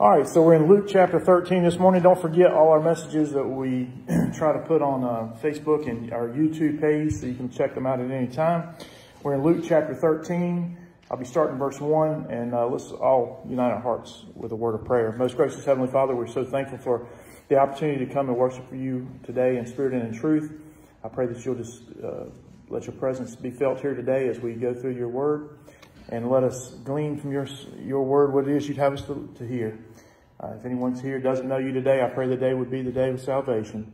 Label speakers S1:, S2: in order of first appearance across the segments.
S1: All right, so we're in Luke chapter 13 this morning. Don't forget all our messages that we try to put on uh, Facebook and our YouTube page so you can check them out at any time. We're in Luke chapter 13. I'll be starting verse 1, and uh, let's all unite our hearts with a word of prayer. Most gracious Heavenly Father, we're so thankful for the opportunity to come and worship for you today in spirit and in truth. I pray that you'll just uh, let your presence be felt here today as we go through your word, and let us glean from your, your word what it is you'd have us to, to hear. Uh, if anyone's here doesn't know you today, I pray the day would be the day of salvation.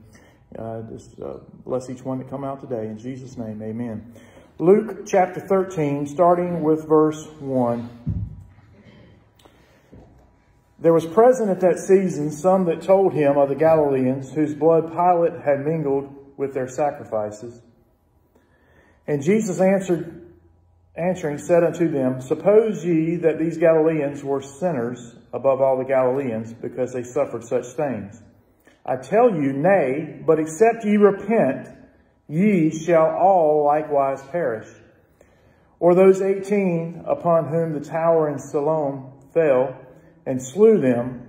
S1: Uh, just uh, bless each one that come out today. In Jesus' name, amen. Luke chapter 13, starting with verse 1. There was present at that season some that told him of the Galileans whose blood Pilate had mingled with their sacrifices. And Jesus answered, answering, said unto them, Suppose ye that these Galileans were sinners above all the Galileans because they suffered such things? I tell you, nay, but except ye repent, ye shall all likewise perish. Or those eighteen upon whom the tower in Siloam fell and slew them,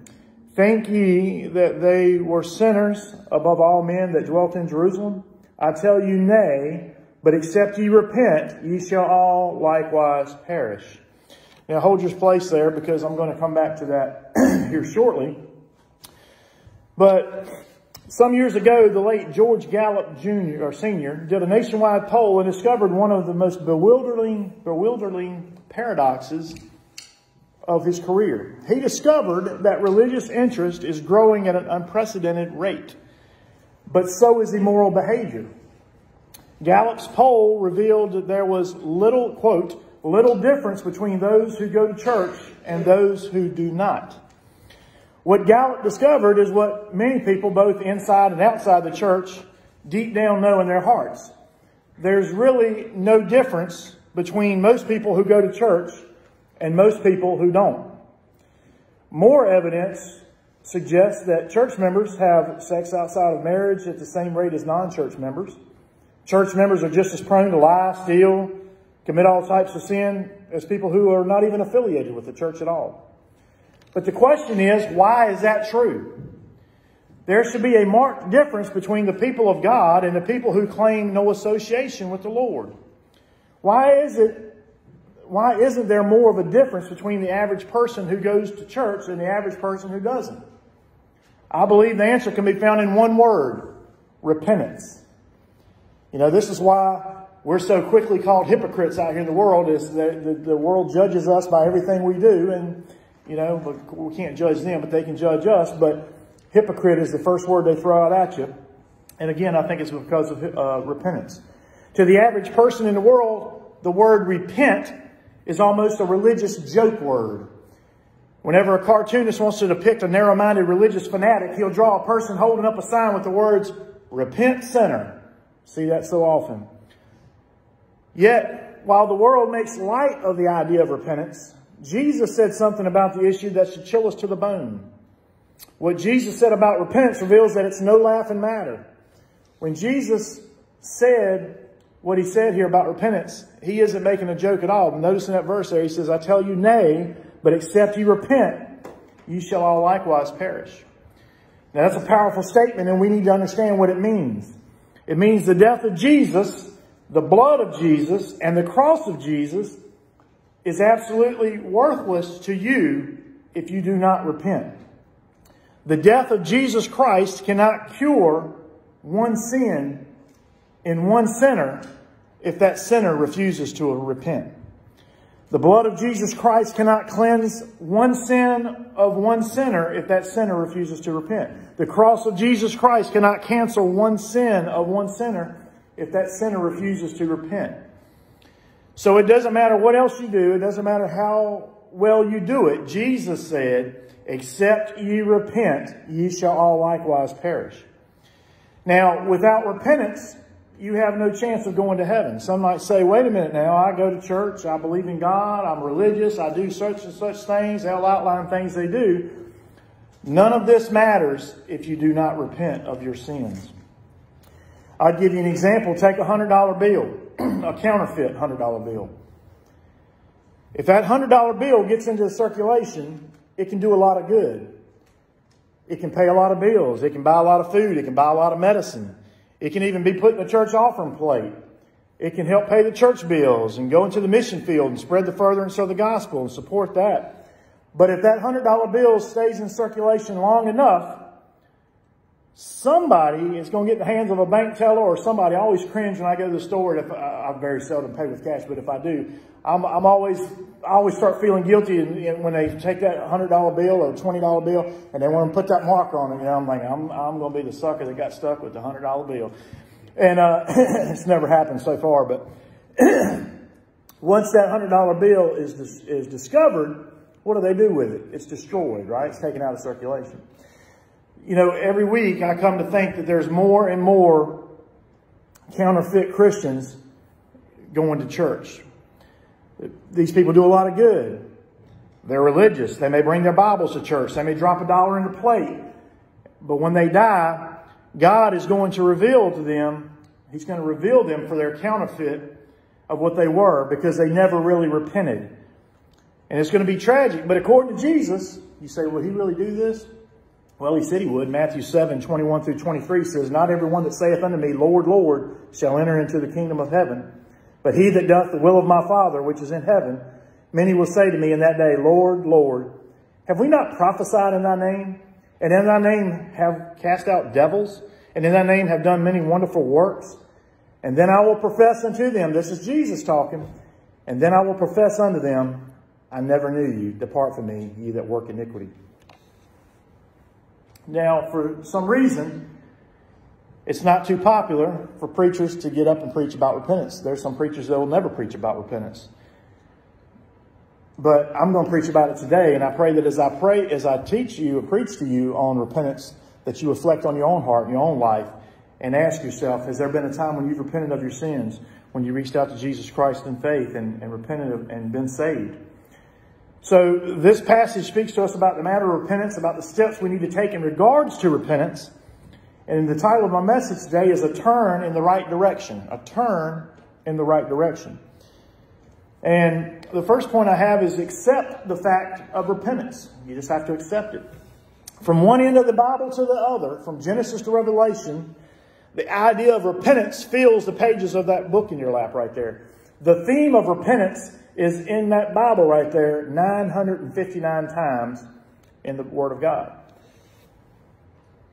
S1: think ye that they were sinners above all men that dwelt in Jerusalem? I tell you, nay, but except ye repent, ye shall all likewise perish. Now hold your place there because I'm going to come back to that here shortly. But some years ago, the late George Gallup Jr. or Sr. did a nationwide poll and discovered one of the most bewildering, bewildering paradoxes of his career. He discovered that religious interest is growing at an unprecedented rate, but so is immoral behavior. Gallup's poll revealed that there was little, quote, little difference between those who go to church and those who do not. What Gallup discovered is what many people, both inside and outside the church, deep down know in their hearts. There's really no difference between most people who go to church and most people who don't. More evidence suggests that church members have sex outside of marriage at the same rate as non-church members. Church members are just as prone to lie, steal, commit all types of sin as people who are not even affiliated with the church at all. But the question is, why is that true? There should be a marked difference between the people of God and the people who claim no association with the Lord. Why is it why isn't there more of a difference between the average person who goes to church and the average person who doesn't? I believe the answer can be found in one word, repentance. You know, this is why we're so quickly called hypocrites out here in the world is that the, the world judges us by everything we do and, you know, we can't judge them, but they can judge us. But hypocrite is the first word they throw out at you. And again, I think it's because of uh, repentance. To the average person in the world, the word repent is almost a religious joke word. Whenever a cartoonist wants to depict a narrow-minded religious fanatic, he'll draw a person holding up a sign with the words, repent sinner. See that so often. Yet, while the world makes light of the idea of repentance, Jesus said something about the issue that should chill us to the bone. What Jesus said about repentance reveals that it's no laughing matter. When Jesus said what he said here about repentance, he isn't making a joke at all. Notice in that verse there, he says, I tell you, nay, but except you repent, you shall all likewise perish. Now that's a powerful statement and we need to understand what it means. It means the death of Jesus, the blood of Jesus, and the cross of Jesus is absolutely worthless to you if you do not repent. The death of Jesus Christ cannot cure one sin in one sinner if that sinner refuses to repent. The blood of Jesus Christ cannot cleanse one sin of one sinner if that sinner refuses to repent. The cross of Jesus Christ cannot cancel one sin of one sinner if that sinner refuses to repent. So it doesn't matter what else you do. It doesn't matter how well you do it. Jesus said, except ye repent, ye shall all likewise perish. Now, without repentance, you have no chance of going to heaven. Some might say, wait a minute now, I go to church, I believe in God, I'm religious, I do such and such things, they'll outline things they do. None of this matters if you do not repent of your sins. I'd give you an example. Take a $100 bill, a counterfeit $100 bill. If that $100 bill gets into the circulation it can do a lot of good. It can pay a lot of bills. It can buy a lot of food. It can buy a lot of medicine. It can even be put in the church offering plate. It can help pay the church bills and go into the mission field and spread the furtherance of the gospel and support that. But if that $100 bill stays in circulation long enough, somebody is going to get in the hands of a bank teller or somebody. I always cringe when I go to the store. If I, very seldom pay with cash, but if I do, I'm, I'm always I always start feeling guilty when they take that hundred dollar bill or twenty dollar bill and they want to put that marker on it. You know, I'm like I'm I'm going to be the sucker that got stuck with the hundred dollar bill, and uh, it's never happened so far. But once that hundred dollar bill is dis is discovered, what do they do with it? It's destroyed, right? It's taken out of circulation you know, every week I come to think that there's more and more counterfeit Christians going to church. These people do a lot of good. They're religious. They may bring their Bibles to church. They may drop a dollar in the plate. But when they die, God is going to reveal to them, He's going to reveal them for their counterfeit of what they were because they never really repented. And it's going to be tragic. But according to Jesus, you say, will He really do this? Well, he said he would. Matthew 7, 21 through 23 says, Not everyone that saith unto me, Lord, Lord, shall enter into the kingdom of heaven, but he that doth the will of my Father which is in heaven. Many will say to me in that day, Lord, Lord, have we not prophesied in thy name? And in thy name have cast out devils? And in thy name have done many wonderful works? And then I will profess unto them, this is Jesus talking, and then I will profess unto them, I never knew you. Depart from me, ye that work iniquity. Now, for some reason, it's not too popular for preachers to get up and preach about repentance. There's some preachers that will never preach about repentance. But I'm going to preach about it today, and I pray that as I pray, as I teach you and preach to you on repentance, that you reflect on your own heart and your own life and ask yourself, has there been a time when you've repented of your sins, when you reached out to Jesus Christ in faith and, and repented of, and been saved? So this passage speaks to us about the matter of repentance, about the steps we need to take in regards to repentance. And the title of my message today is A Turn in the Right Direction. A Turn in the Right Direction. And the first point I have is accept the fact of repentance. You just have to accept it. From one end of the Bible to the other, from Genesis to Revelation, the idea of repentance fills the pages of that book in your lap right there. The theme of repentance is in that Bible right there 959 times in the Word of God.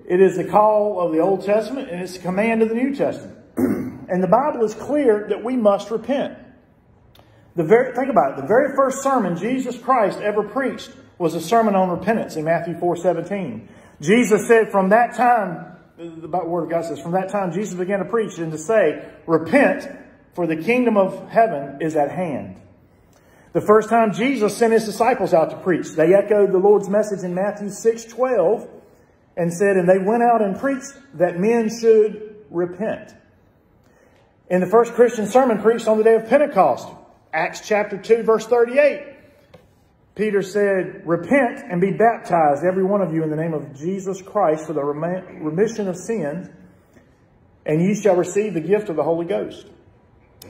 S1: It is the call of the Old Testament and it's the command of the New Testament. and the Bible is clear that we must repent. The very, think about it. The very first sermon Jesus Christ ever preached was a sermon on repentance in Matthew 4 17. Jesus said from that time, the Word of God says, from that time Jesus began to preach and to say, repent, for the kingdom of heaven is at hand. The first time Jesus sent his disciples out to preach, they echoed the Lord's message in Matthew 6 12 and said, And they went out and preached that men should repent. In the first Christian sermon preached on the day of Pentecost, Acts chapter 2, verse 38, Peter said, Repent and be baptized, every one of you, in the name of Jesus Christ for the remission of sins, and ye shall receive the gift of the Holy Ghost.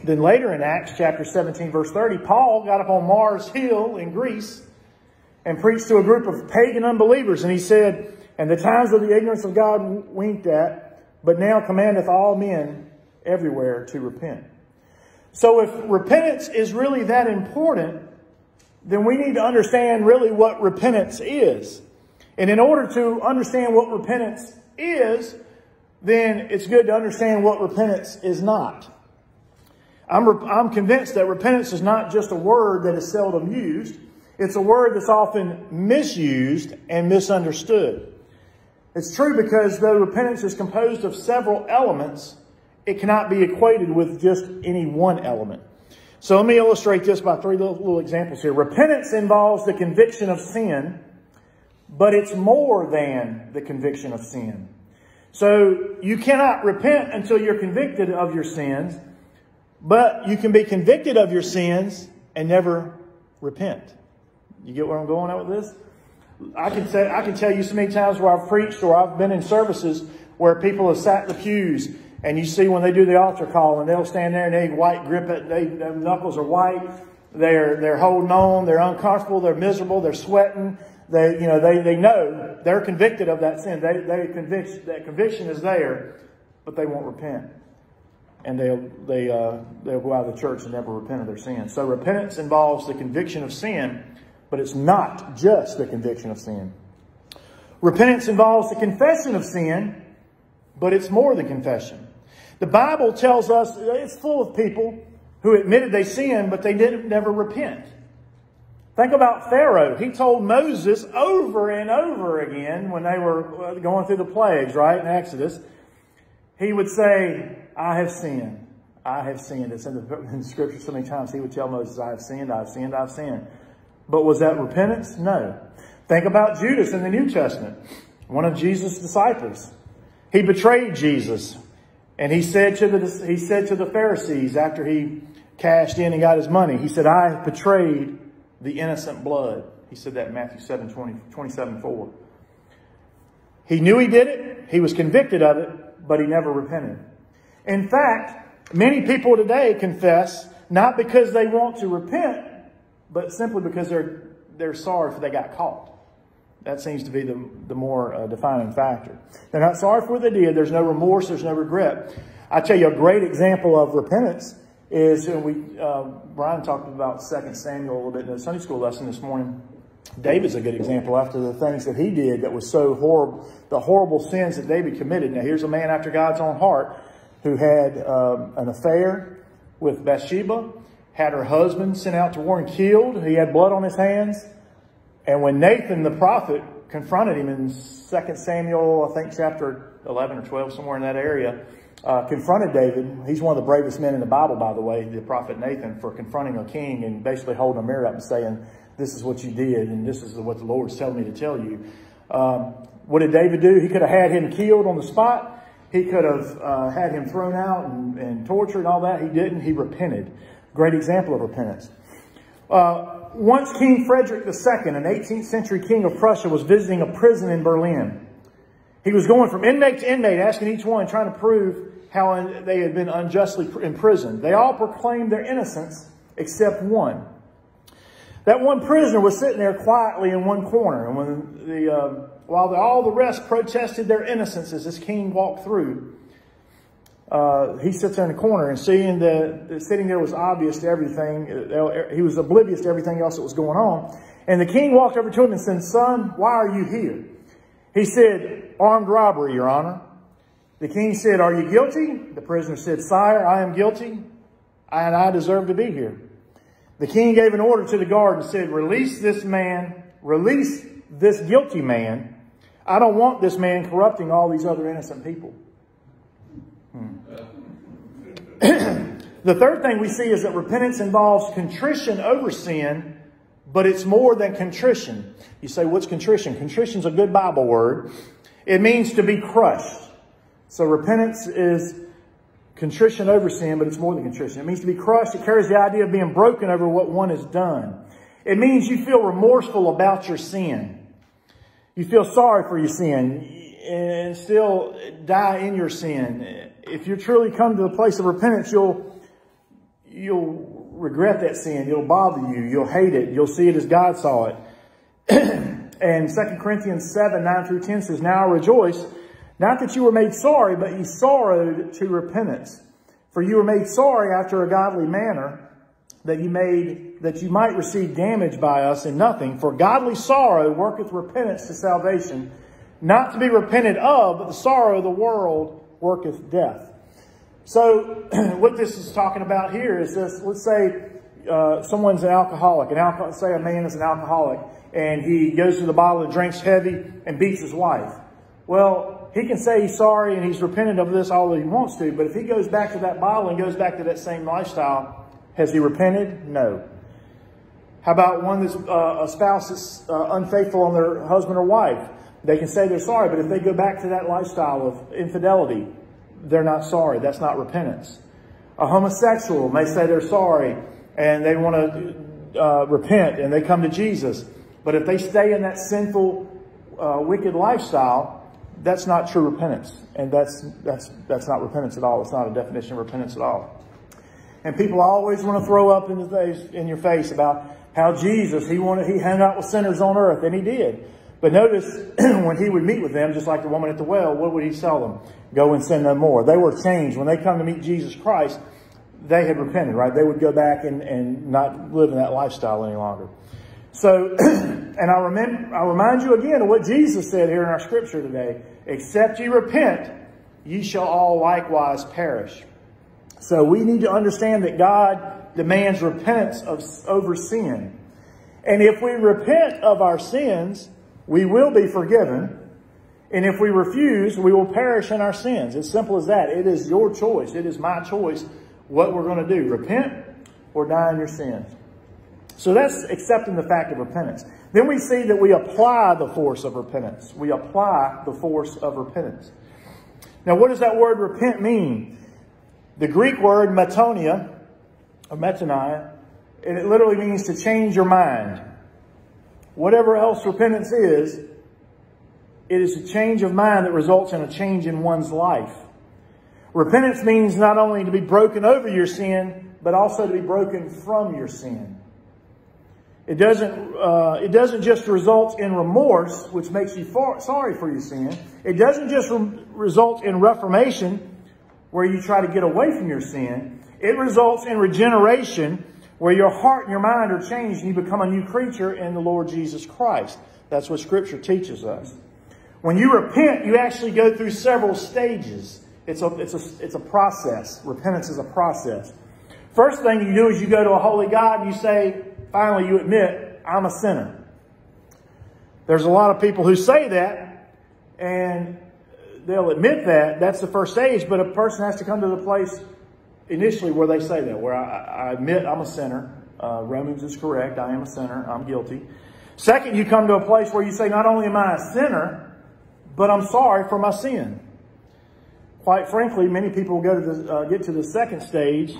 S1: Then later in Acts chapter 17, verse 30, Paul got up on Mars Hill in Greece and preached to a group of pagan unbelievers. And he said, And the times of the ignorance of God winked at, but now commandeth all men everywhere to repent. So if repentance is really that important, then we need to understand really what repentance is. And in order to understand what repentance is, then it's good to understand what repentance is not. I'm, I'm convinced that repentance is not just a word that is seldom used. It's a word that's often misused and misunderstood. It's true because though repentance is composed of several elements, it cannot be equated with just any one element. So let me illustrate this by three little, little examples here. Repentance involves the conviction of sin, but it's more than the conviction of sin. So you cannot repent until you're convicted of your sins, but you can be convicted of your sins and never repent. You get where I'm going at with this? I can say I can tell you so many times where I've preached or I've been in services where people have sat in the pews and you see when they do the altar call and they'll stand there and they white grip it, they, their knuckles are white, they're they're holding on, they're uncomfortable, they're miserable, they're sweating, They, you know, they, they know they're convicted of that sin. They, they convict, that conviction is there, but they won't repent. And they'll, they, uh, they'll go out of the church and never repent of their sin. So repentance involves the conviction of sin, but it's not just the conviction of sin. Repentance involves the confession of sin, but it's more than confession. The Bible tells us it's full of people who admitted they sinned, but they didn't never repent. Think about Pharaoh. He told Moses over and over again when they were uh, going through the plagues, right, in Exodus, he would say, I have sinned. I have sinned. It's in the, in the scripture so many times. He would tell Moses, I have sinned, I have sinned, I have sinned. But was that repentance? No. Think about Judas in the New Testament, one of Jesus' disciples. He betrayed Jesus. And he said to the, he said to the Pharisees after he cashed in and got his money, he said, I have betrayed the innocent blood. He said that in Matthew 7, 20, 27, 4. He knew he did it. He was convicted of it, but he never repented. In fact, many people today confess not because they want to repent, but simply because they're, they're sorry for they got caught. That seems to be the, the more uh, defining factor. They're not sorry for what they did. There's no remorse. There's no regret. I tell you, a great example of repentance is, and we, uh, Brian talked about 2 Samuel a little bit in the Sunday school lesson this morning. David's a good example after the things that he did that was so horrible, the horrible sins that David committed. Now, here's a man after God's own heart who had um, an affair with Bathsheba, had her husband sent out to war and killed. He had blood on his hands. And when Nathan the prophet confronted him in 2 Samuel, I think chapter 11 or 12, somewhere in that area, uh, confronted David. He's one of the bravest men in the Bible, by the way, the prophet Nathan, for confronting a king and basically holding a mirror up and saying, this is what you did and this is what the Lord's telling me to tell you. Um, what did David do? He could have had him killed on the spot. He could have uh, had him thrown out and, and tortured and all that. He didn't. He repented. Great example of repentance. Uh, once King Frederick II, an 18th century king of Prussia, was visiting a prison in Berlin. He was going from inmate to inmate, asking each one, trying to prove how they had been unjustly imprisoned. They all proclaimed their innocence except one. That one prisoner was sitting there quietly in one corner, and when the uh, while the, all the rest protested their innocence as this king walked through, uh, he sits there in the corner and seeing that sitting there was obvious to everything. Uh, he was oblivious to everything else that was going on. And the king walked over to him and said, son, why are you here? He said, armed robbery, your honor. The king said, are you guilty? The prisoner said, sire, I am guilty and I deserve to be here. The king gave an order to the guard and said, release this man, release this guilty man. I don't want this man corrupting all these other innocent people. Hmm. the third thing we see is that repentance involves contrition over sin, but it's more than contrition. You say, what's contrition? Contrition is a good Bible word. It means to be crushed. So repentance is contrition over sin, but it's more than contrition. It means to be crushed. It carries the idea of being broken over what one has done. It means you feel remorseful about your sin. You feel sorry for your sin and still die in your sin. If you truly come to the place of repentance, you'll, you'll regret that sin. It'll bother you. You'll hate it. You'll see it as God saw it. and 2 Corinthians 7, 9 through 10 says, Now I rejoice, not that you were made sorry, but you sorrowed to repentance. For you were made sorry after a godly manner, that you made that you might receive damage by us in nothing. For godly sorrow worketh repentance to salvation, not to be repented of, but the sorrow of the world worketh death. So what this is talking about here is this, let's say uh, someone's an alcoholic, an alcohol, say a man is an alcoholic, and he goes to the bottle and drinks heavy and beats his wife. Well, he can say he's sorry and he's repentant of this all that he wants to, but if he goes back to that bottle and goes back to that same lifestyle, has he repented? No. How about one that's uh, a spouse that's uh, unfaithful on their husband or wife? They can say they're sorry, but if they go back to that lifestyle of infidelity, they're not sorry. That's not repentance. A homosexual may say they're sorry and they want to uh, repent and they come to Jesus. But if they stay in that sinful, uh, wicked lifestyle, that's not true repentance. And that's, that's, that's not repentance at all. It's not a definition of repentance at all. And people always want to throw up in, the face, in your face about How Jesus, he wanted, he hung out with sinners on earth, and he did. But notice when he would meet with them, just like the woman at the well, what would he tell them? Go and sin no more. They were changed. When they come to meet Jesus Christ, they had repented, right? They would go back and, and not live in that lifestyle any longer. So, and I remember, I remind you again of what Jesus said here in our scripture today. Except ye repent, ye shall all likewise perish. So we need to understand that God demands repentance of, over sin. And if we repent of our sins, we will be forgiven. And if we refuse, we will perish in our sins. It's simple as that. It is your choice. It is my choice what we're going to do. Repent or die in your sins. So that's accepting the fact of repentance. Then we see that we apply the force of repentance. We apply the force of repentance. Now, what does that word repent mean? The Greek word metonia, or metanoia, and it literally means to change your mind. Whatever else repentance is, it is a change of mind that results in a change in one's life. Repentance means not only to be broken over your sin, but also to be broken from your sin. It doesn't, uh, it doesn't just result in remorse, which makes you far, sorry for your sin. It doesn't just re result in reformation, where you try to get away from your sin. It results in regeneration, where your heart and your mind are changed and you become a new creature in the Lord Jesus Christ. That's what Scripture teaches us. When you repent, you actually go through several stages. It's a, it's a, it's a process. Repentance is a process. First thing you do is you go to a holy God and you say, finally you admit, I'm a sinner. There's a lot of people who say that, and they'll admit that. That's the first stage, but a person has to come to the place initially where they say that, where I, I admit I'm a sinner. Uh, Romans is correct. I am a sinner. I'm guilty. Second, you come to a place where you say, not only am I a sinner, but I'm sorry for my sin. Quite frankly, many people go to the, uh, get to the second stage,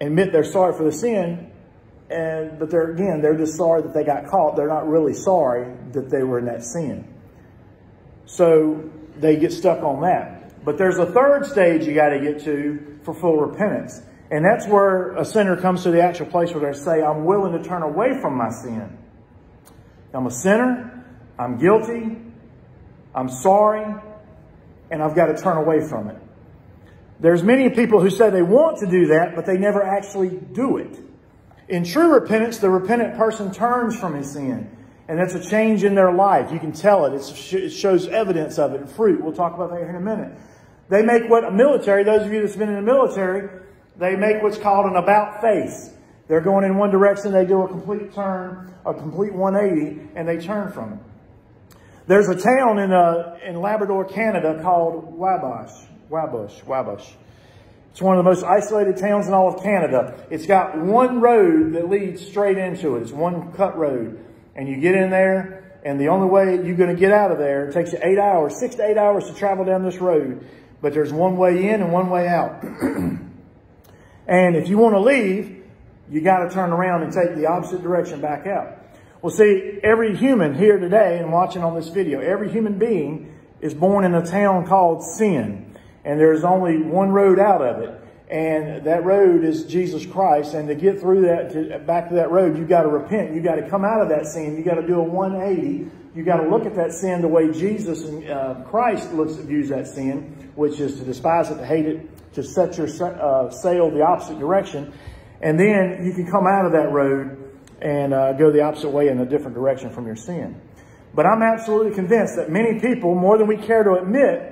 S1: and admit they're sorry for the sin, and but they're again they're just sorry that they got caught. They're not really sorry that they were in that sin. So they get stuck on that. But there's a third stage you got to get to for full repentance. And that's where a sinner comes to the actual place where they say i'm willing to turn away from my sin. I'm a sinner. I'm guilty. I'm sorry. And i've got to turn away from it. There's many people who say they want to do that but they never actually do it in true repentance, the repentant person turns from his sin. And that's a change in their life. You can tell it. it shows evidence of it, and fruit. We'll talk about that here in a minute. They make what a military, those of you that's been in the military, they make what's called an about face. They're going in one direction, they do a complete turn, a complete 180, and they turn from it. There's a town in, uh, in Labrador, Canada called Wabash. Wabush. Wabush. It's one of the most isolated towns in all of Canada. It's got one road that leads straight into it. It's one cut road. And you get in there, and the only way you're going to get out of there, it takes you eight hours, six to eight hours to travel down this road. But there's one way in and one way out. and if you want to leave, you got to turn around and take the opposite direction back out. Well, see, every human here today and watching on this video, every human being is born in a town called sin and there's only one road out of it. And that road is Jesus Christ. And to get through that, to, back to that road, you've got to repent. You've got to come out of that sin. You've got to do a 180. You've got to look at that sin the way Jesus and uh, Christ looks views that sin, which is to despise it, to hate it, to set your uh, sail the opposite direction. And then you can come out of that road and uh, go the opposite way in a different direction from your sin. But I'm absolutely convinced that many people, more than we care to admit,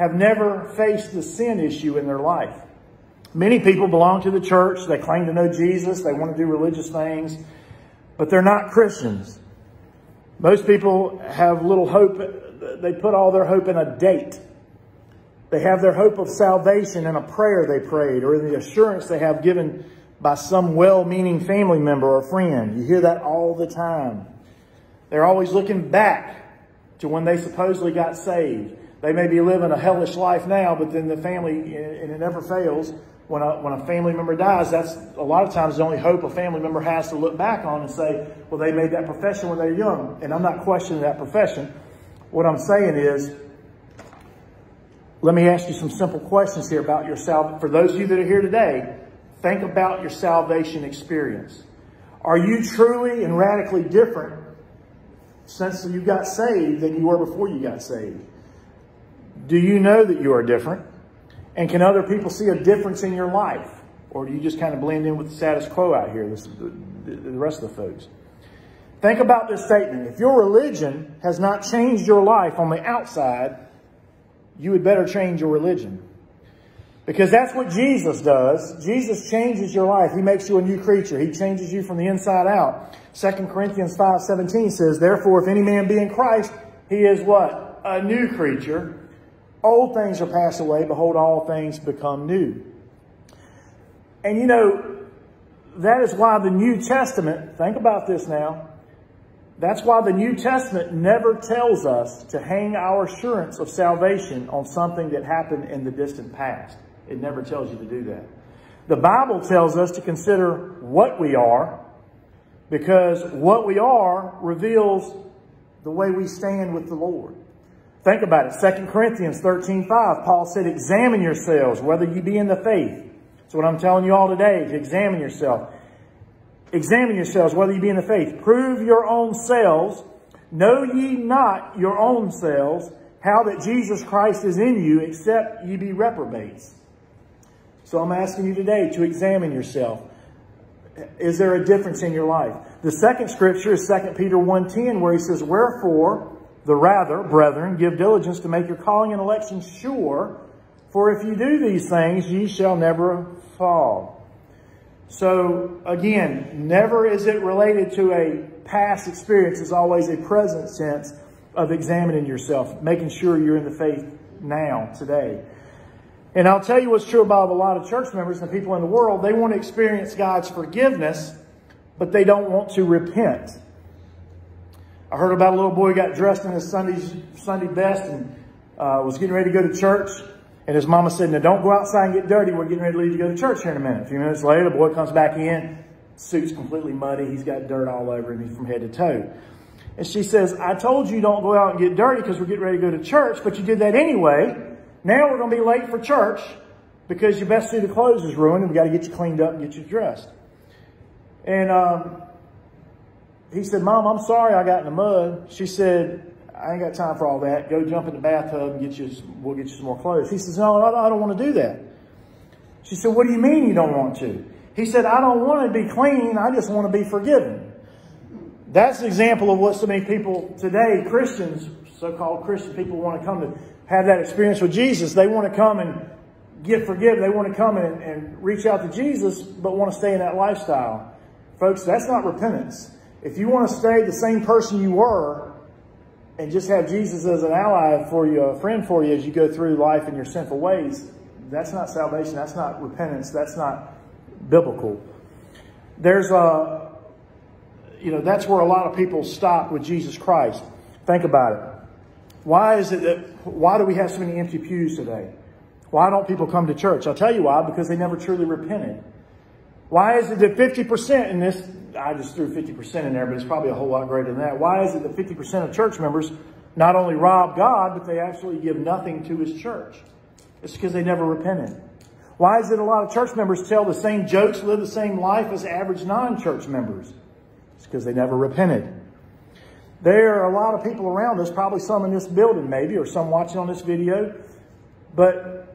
S1: have never faced the sin issue in their life. Many people belong to the church. They claim to know Jesus. They want to do religious things, but they're not Christians. Most people have little hope. They put all their hope in a date. They have their hope of salvation in a prayer they prayed or in the assurance they have given by some well-meaning family member or friend. You hear that all the time. They're always looking back to when they supposedly got saved. They may be living a hellish life now, but then the family, and it never fails, when a, when a family member dies, that's a lot of times the only hope a family member has to look back on and say, well, they made that profession when they were young. And I'm not questioning that profession. What I'm saying is, let me ask you some simple questions here about your salvation. For those of you that are here today, think about your salvation experience. Are you truly and radically different since you got saved than you were before you got saved? Do you know that you are different? And can other people see a difference in your life? Or do you just kind of blend in with the status quo out here, this, the, the rest of the folks? Think about this statement. If your religion has not changed your life on the outside, you would better change your religion. Because that's what Jesus does. Jesus changes your life. He makes you a new creature. He changes you from the inside out. 2 Corinthians 5.17 says, Therefore, if any man be in Christ, he is what? A new creature. Old things are passed away. Behold, all things become new. And you know, that is why the New Testament, think about this now, that's why the New Testament never tells us to hang our assurance of salvation on something that happened in the distant past. It never tells you to do that. The Bible tells us to consider what we are because what we are reveals the way we stand with the Lord. Think about it. 2 Corinthians 13, 5, Paul said, examine yourselves, whether you be in the faith. That's what I'm telling you all today, to examine yourself. Examine yourselves, whether you be in the faith. Prove your own selves. Know ye not your own selves, how that Jesus Christ is in you, except ye be reprobates. So I'm asking you today to examine yourself. Is there a difference in your life? The second scripture is 2 Peter 1.10 where he says, Wherefore, the rather, brethren, give diligence to make your calling and election sure, for if you do these things, ye shall never fall. So again, never is it related to a past experience. It's always a present sense of examining yourself, making sure you're in the faith now, today. And I'll tell you what's true about a lot of church members and people in the world. They want to experience God's forgiveness, but they don't want to repent. I heard about a little boy who got dressed in his Sunday's, Sunday best and uh, was getting ready to go to church. And his mama said, now don't go outside and get dirty. We're getting ready to leave to go to church here in a minute. A few minutes later, the boy comes back in. Suit's completely muddy. He's got dirt all over him from head to toe. And she says, I told you don't go out and get dirty because we're getting ready to go to church, but you did that anyway. Now we're going to be late for church because your best suit of clothes is ruined and we got to get you cleaned up and get you dressed. And um, he said, Mom, I'm sorry I got in the mud. She said, I ain't got time for all that. Go jump in the bathtub and get you, we'll get you some more clothes. He says, no, I don't want to do that. She said, what do you mean you don't want to? He said, I don't want to be clean. I just want to be forgiven. That's an example of what so many people today, Christians, so-called Christian people want to come to have that experience with Jesus. They want to come and get forgiven. They want to come and, and reach out to Jesus, but want to stay in that lifestyle. Folks, that's not repentance. If you want to stay the same person you were and just have Jesus as an ally for you, a friend for you as you go through life in your sinful ways, that's not salvation. That's not repentance. That's not biblical. There's a, you know, that's where a lot of people stop with Jesus Christ. Think about it. Why is it that, why do we have so many empty pews today? Why don't people come to church? I'll tell you why, because they never truly repented. Why is it that 50% in this, I just threw 50% in there, but it's probably a whole lot greater than that. Why is it that 50% of church members not only rob God, but they actually give nothing to his church? It's because they never repented. Why is it a lot of church members tell the same jokes, live the same life as average non-church members? It's because they never repented. There are a lot of people around us, probably some in this building maybe, or some watching on this video, but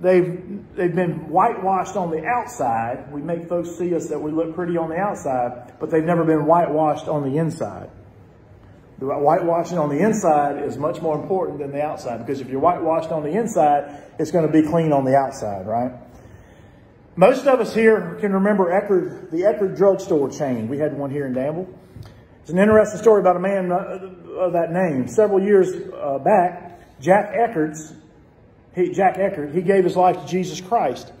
S1: they've, they've been whitewashed on the outside. We make folks see us that we look pretty on the outside, but they've never been whitewashed on the inside. The whitewashing on the inside is much more important than the outside because if you're whitewashed on the inside, it's going to be clean on the outside, right? Most of us here can remember Eckerd, the Eckerd drugstore chain. We had one here in Danville. It's an interesting story about a man uh, of that name. Several years uh, back, Jack Eckards, he, Jack Eckerd, he gave his life to Jesus Christ.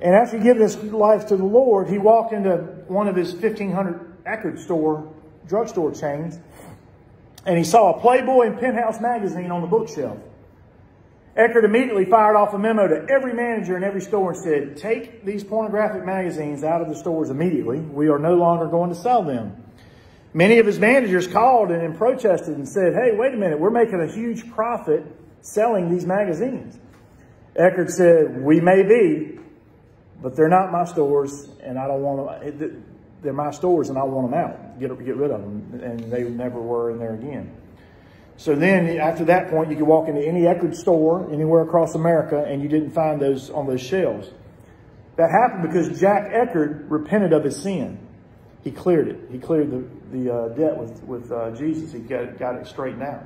S1: And after giving his life to the Lord, he walked into one of his 1,500 Eckerd store, drugstore chains, and he saw a Playboy and Penthouse magazine on the bookshelf. Eckerd immediately fired off a memo to every manager in every store and said, take these pornographic magazines out of the stores immediately. We are no longer going to sell them. Many of his managers called and protested and said, hey, wait a minute, we're making a huge profit selling these magazines. Eckerd said, we may be, but they're not my stores, and I don't want them. they're my stores and I want them out, get, get rid of them. And they never were in there again. So then after that point, you could walk into any Eckerd store anywhere across America and you didn't find those on those shelves. That happened because Jack Eckerd repented of his sin. He cleared it. He cleared the, the uh, debt with, with uh, Jesus. He got, got it straightened out.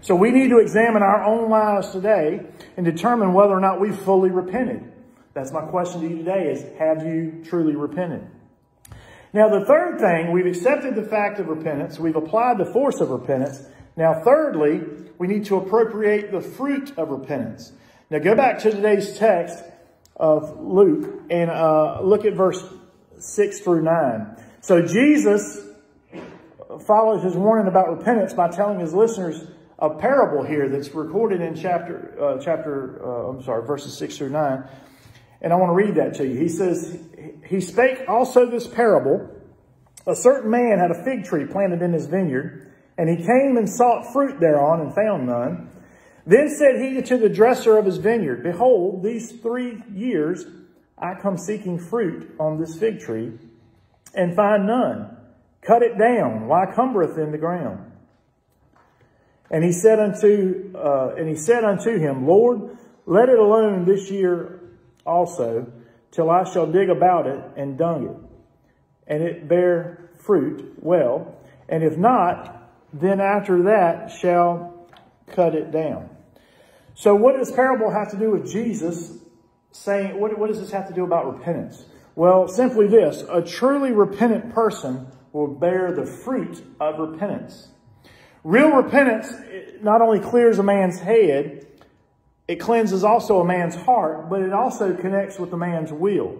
S1: So we need to examine our own lives today and determine whether or not we've fully repented. That's my question to you today is, have you truly repented? Now, the third thing, we've accepted the fact of repentance. We've applied the force of repentance. Now, thirdly, we need to appropriate the fruit of repentance. Now, go back to today's text of Luke and uh, look at verse 6 through 9. So, Jesus follows his warning about repentance by telling his listeners a parable here that's recorded in chapter, uh, chapter uh, I'm sorry, verses 6 through 9. And I want to read that to you. He says, He spake also this parable. A certain man had a fig tree planted in his vineyard, and he came and sought fruit thereon and found none. Then said he to the dresser of his vineyard, Behold, these three years I come seeking fruit on this fig tree, and find none. Cut it down. Why cumbereth in the ground? And he said unto, uh, and he said unto him, Lord, let it alone this year also, till I shall dig about it and dung it, and it bear fruit well. And if not, then after that shall cut it down. So what does parable have to do with Jesus saying, what, what does this have to do about repentance? Well, simply this, a truly repentant person will bear the fruit of repentance. Real repentance not only clears a man's head, it cleanses also a man's heart, but it also connects with a man's will.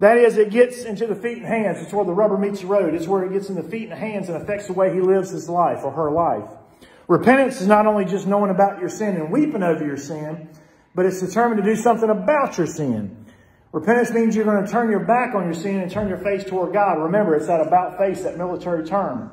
S1: That is, it gets into the feet and hands. It's where the rubber meets the road. It's where it gets in the feet and hands and affects the way he lives his life or her life. Repentance is not only just knowing about your sin and weeping over your sin, but it's determined to do something about your sin. Repentance means you're going to turn your back on your sin and turn your face toward God. Remember, it's that about face, that military term.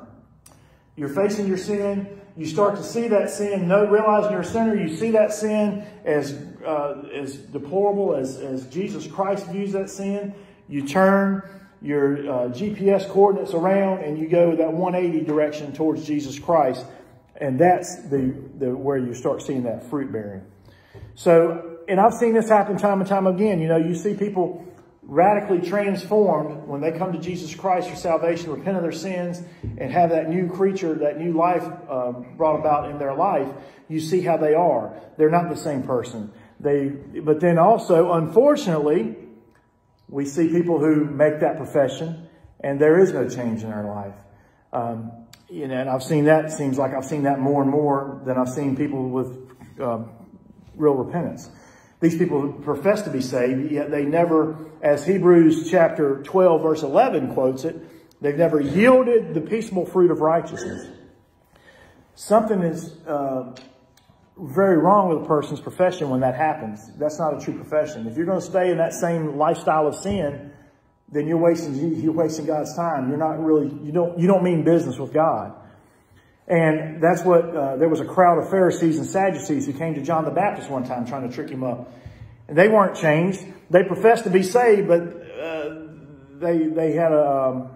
S1: You're facing your sin. You start to see that sin, no, realizing you're a sinner. You see that sin as, uh, as deplorable as, as Jesus Christ views that sin. You turn your uh, GPS coordinates around and you go that 180 direction towards Jesus Christ. And that's the, the where you start seeing that fruit bearing. So, and I've seen this happen time and time again. You know, you see people radically transformed when they come to Jesus Christ for salvation, repent of their sins, and have that new creature, that new life um, brought about in their life, you see how they are. They're not the same person. They, but then also, unfortunately, we see people who make that profession, and there is no change in their life. Um, you know, and I've seen that. Seems like I've seen that more and more than I've seen people with um, real repentance. These people profess to be saved, yet they never, as Hebrews chapter 12, verse 11 quotes it, they've never yielded the peaceable fruit of righteousness. Something is uh, very wrong with a person's profession when that happens. That's not a true profession. If you're going to stay in that same lifestyle of sin, then you're wasting you're wasting God's time. You're not really you don't you don't mean business with God. And that's what, uh, there was a crowd of Pharisees and Sadducees who came to John the Baptist one time trying to trick him up. And they weren't changed. They professed to be saved, but uh, they, they had a, um,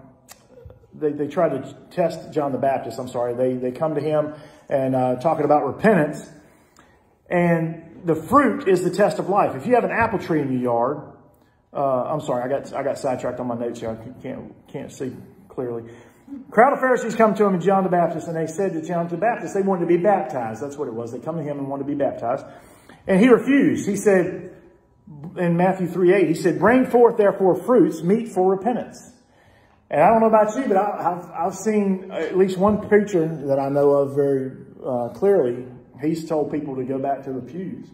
S1: they, they tried to test John the Baptist. I'm sorry. They, they come to him and uh, talking about repentance. And the fruit is the test of life. If you have an apple tree in your yard, uh, I'm sorry, I got, I got sidetracked on my notes here. I can't, can't see clearly crowd of Pharisees come to him and John the Baptist, and they said to John the Baptist, they wanted to be baptized. That's what it was. They come to him and wanted to be baptized. And he refused. He said, in Matthew 3, 8, he said, bring forth therefore fruits, meet for repentance. And I don't know about you, but I, have I've seen at least one preacher that I know of very uh, clearly. He's told people to go back to the pews.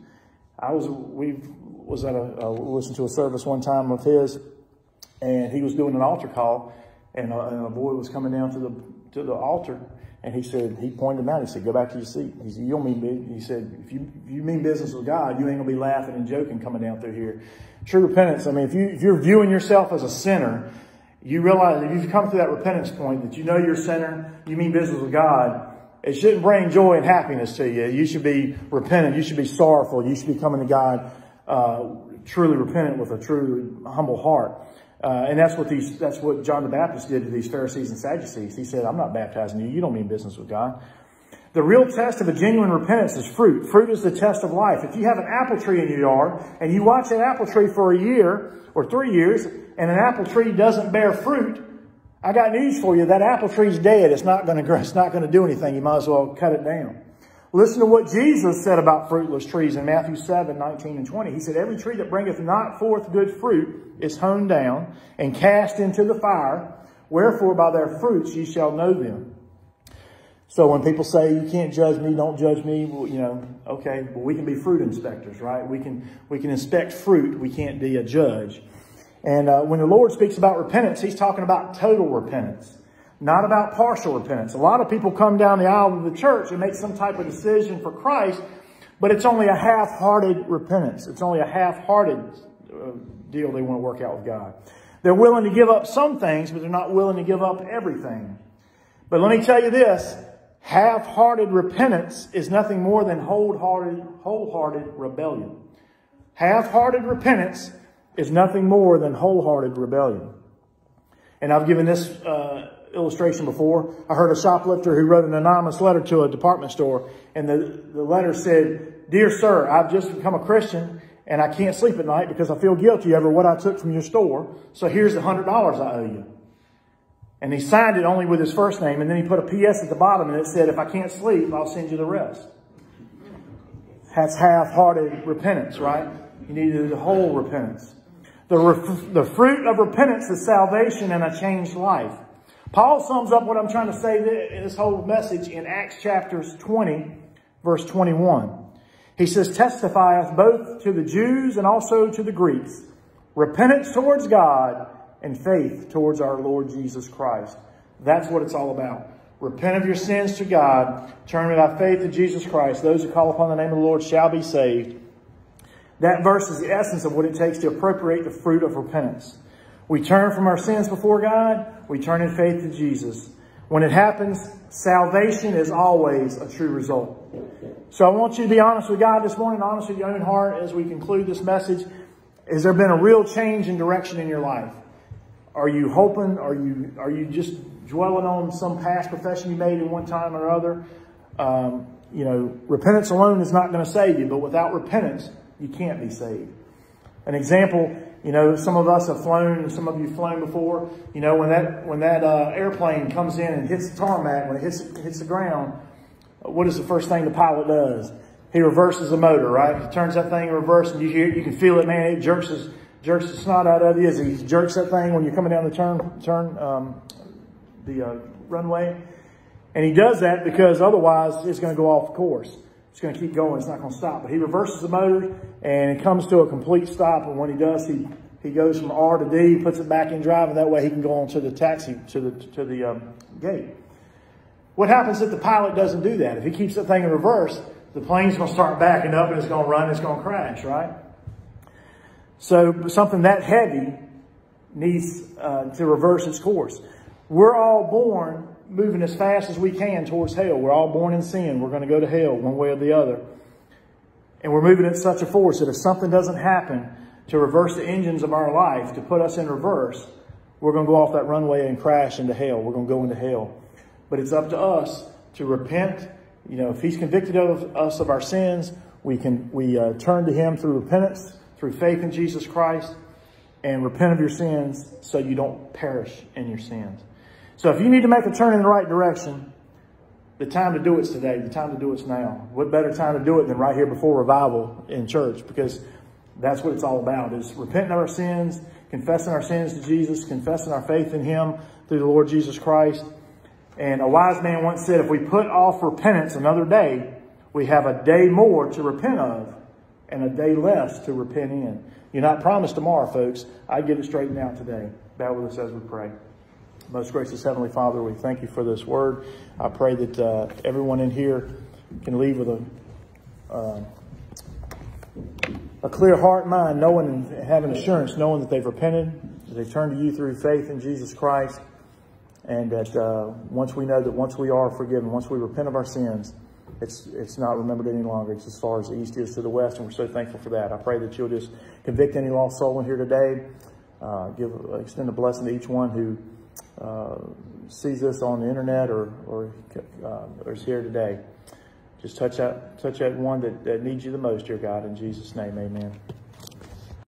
S1: I was, we was at a, a listened to a service one time of his, and he was doing an altar call, and a, and a boy was coming down to the to the altar, and he said he pointed him out. He said, "Go back to your seat." He said, "You don't mean big." He said, "If you if you mean business with God, you ain't gonna be laughing and joking coming down through here." True repentance. I mean, if you if you're viewing yourself as a sinner, you realize if you've come to that repentance point that you know you're a sinner, you mean business with God. It shouldn't bring joy and happiness to you. You should be repentant. You should be sorrowful. You should be coming to God uh, truly repentant with a truly humble heart. Uh, and that's what these, that's what John the Baptist did to these Pharisees and Sadducees. He said, I'm not baptizing you. You don't mean business with God. The real test of a genuine repentance is fruit. Fruit is the test of life. If you have an apple tree in your yard and you watch that apple tree for a year or three years and an apple tree doesn't bear fruit, I got news for you. That apple tree's dead. It's not going to, grow. it's not going to do anything. You might as well cut it down. Listen to what Jesus said about fruitless trees in Matthew 7, 19 and 20. He said, Every tree that bringeth not forth good fruit is hewn down and cast into the fire. Wherefore by their fruits ye shall know them. So when people say you can't judge me, don't judge me, well, you know, okay, well we can be fruit inspectors, right? We can we can inspect fruit. We can't be a judge. And uh, when the Lord speaks about repentance, He's talking about total repentance, not about partial repentance. A lot of people come down the aisle of the church and make some type of decision for Christ, but it's only a half-hearted repentance. It's only a half-hearted uh, deal they want to work out with God. They're willing to give up some things, but they're not willing to give up everything. But let me tell you this, Half-hearted repentance is nothing more than wholehearted, wholehearted rebellion. Half-hearted repentance is nothing more than wholehearted rebellion. And I've given this uh, illustration before. I heard a shoplifter who wrote an anonymous letter to a department store, and the, the letter said, Dear sir, I've just become a Christian, and I can't sleep at night because I feel guilty over what I took from your store. So here's the $100 I owe you. And he signed it only with his first name, and then he put a PS at the bottom, and it said, if I can't sleep, I'll send you the rest. That's half-hearted repentance, right? You need the whole repentance. The, the fruit of repentance is salvation and a changed life. Paul sums up what I'm trying to say in this whole message in Acts chapters 20, verse 21. He says, testifieth both to the Jews and also to the Greeks, repentance towards God and faith towards our Lord Jesus Christ. That's what it's all about. Repent of your sins to God. Turn by faith to Jesus Christ. Those who call upon the name of the Lord shall be saved. That verse is the essence of what it takes to appropriate the fruit of repentance. We turn from our sins before God. We turn in faith to Jesus. When it happens, salvation is always a true result. So I want you to be honest with God this morning, honest with your own heart as we conclude this message. Has there been a real change in direction in your life? Are you hoping? Are you are you just dwelling on some past profession you made in one time or other? Um, you know, repentance alone is not going to save you, but without repentance, you can't be saved. An example, you know, some of us have flown, and some of you have flown before. You know, when that when that uh, airplane comes in and hits the tarmac, when it hits hits the ground, what is the first thing the pilot does? He reverses the motor, right? He turns that thing in reverse, and you hear, you can feel it, man. It jerks his jerks the snot out of you as he jerks that thing when you're coming down the turn, turn um, the uh, runway. And he does that because otherwise it's going to go off course. It's going to keep going. It's not going to stop. But he reverses the motor and it comes to a complete stop. And when he does, he, he goes from R to D, puts it back in drive, and that way he can go on to the taxi, to the, to the um, gate. What happens if the pilot doesn't do that? If he keeps the thing in reverse, the plane's going to start backing up and it's going to run, it's going to crash, right? So something that heavy needs uh, to reverse its course. We're all born moving as fast as we can towards hell. We're all born in sin. We're going to go to hell one way or the other. And we're moving at such a force that if something doesn't happen to reverse the engines of our life, to put us in reverse, we're going to go off that runway and crash into hell. We're going to go into hell. But it's up to us to repent. You know, if he's convicted of us of our sins, we can we uh, turn to him through repentance through faith in Jesus Christ and repent of your sins so you don't perish in your sins. So if you need to make a turn in the right direction, the time to do it's today. The time to do it's now. What better time to do it than right here before revival in church? Because that's what it's all about is repenting of our sins, confessing our sins to Jesus, confessing our faith in him through the Lord Jesus Christ. And a wise man once said, if we put off repentance another day, we have a day more to repent of and a day less to repent in. You're not promised tomorrow, folks. I get it straightened out today. Bow with us as we pray. Most gracious Heavenly Father, we thank you for this word. I pray that uh, everyone in here can leave with a uh, a clear heart and mind, knowing and having assurance, knowing that they've repented, that they've turned to you through faith in Jesus Christ, and that uh, once we know that once we are forgiven, once we repent of our sins, it's, it's not remembered any longer. It's as far as the east is to the west, and we're so thankful for that. I pray that you'll just convict any lost soul in here today. uh, give extend a blessing to each one who uh, sees this on the internet or or, uh, or is here today. Just touch that touch that one that, that needs you the most, dear God, in Jesus' name, Amen.